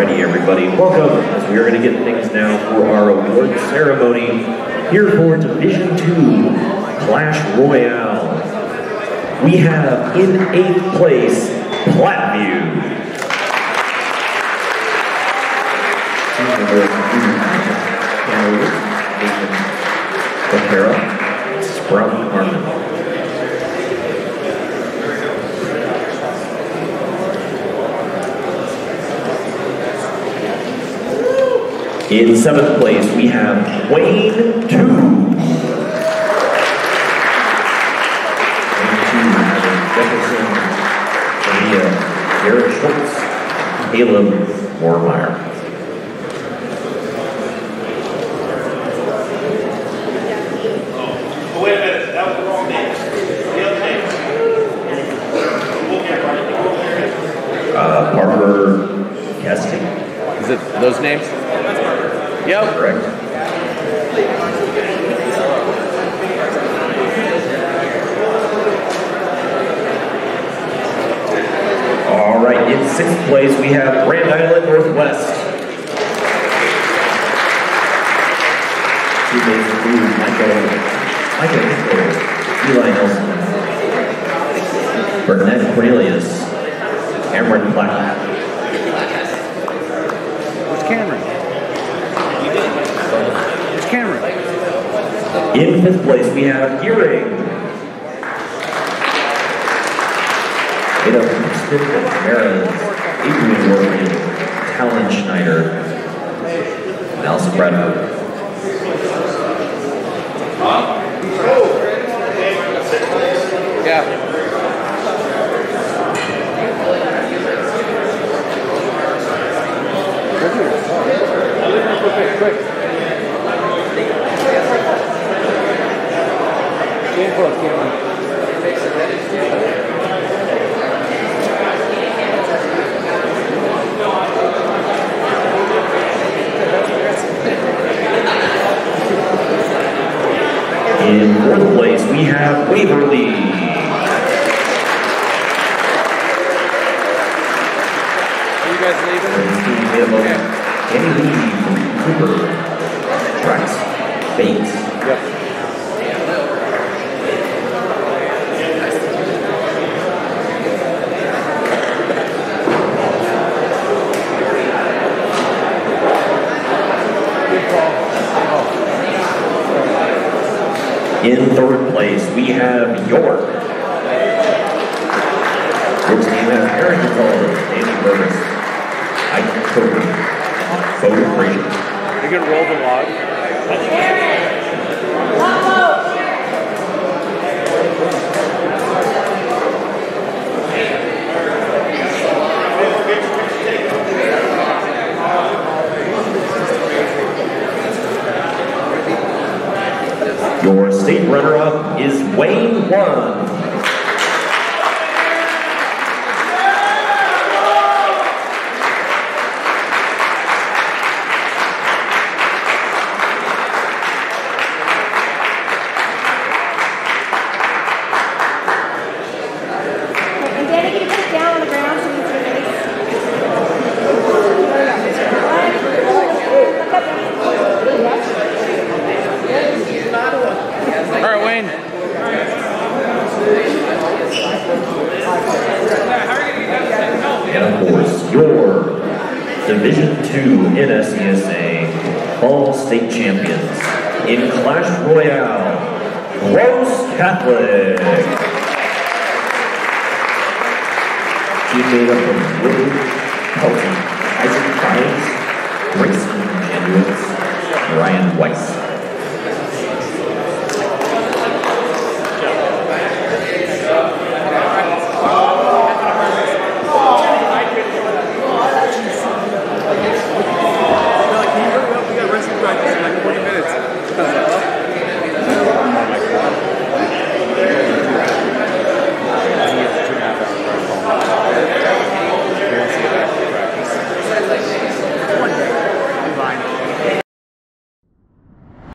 Alrighty, everybody, welcome. As we are going to get things now for our award ceremony here for Division Two Clash Royale. We have in eighth place Nathan O'Hara, In seventh place, we have Wayne Two. Wayne Two having Jefferson, Maria, Garrett Schultz, Caleb Moormeyer. Oh, wait a minute, that was the wrong name. The other name. We'll get right. Uh, Parker Casting, Is it those names? Yep. correct? All right, in sixth place, we have Grand Island Northwest. Teammates include Michael, Michael Nichols, Eli Nelson, Burnett Cornelius, Cameron Black, Where's Cameron? Where's Cameron? In fifth place, we have Gering. Made up of Smith and Ramirez, Adrian Worthy, Talon Schneider, and Allison Bradford. Yeah. Quick, quick. Game close, Cameron. In fourth place, we have Waverly. Are you guys leaving? Have Kenny Lee, Cooper, Trax, Bates, Yep. In third place, we have York. York's team has Aaron Gonzalez, Danny Burris, Ike Cooper, Bo Frazier. You gonna roll the log? Your state runner-up is Wayne One. And Danny, can you put it down on the ground so we can see your face? All right, Wayne. And of course, your Division Two NSCSA All State Champions in Clash Royale, Gross Catholic. Team made up of Woody, Pelton,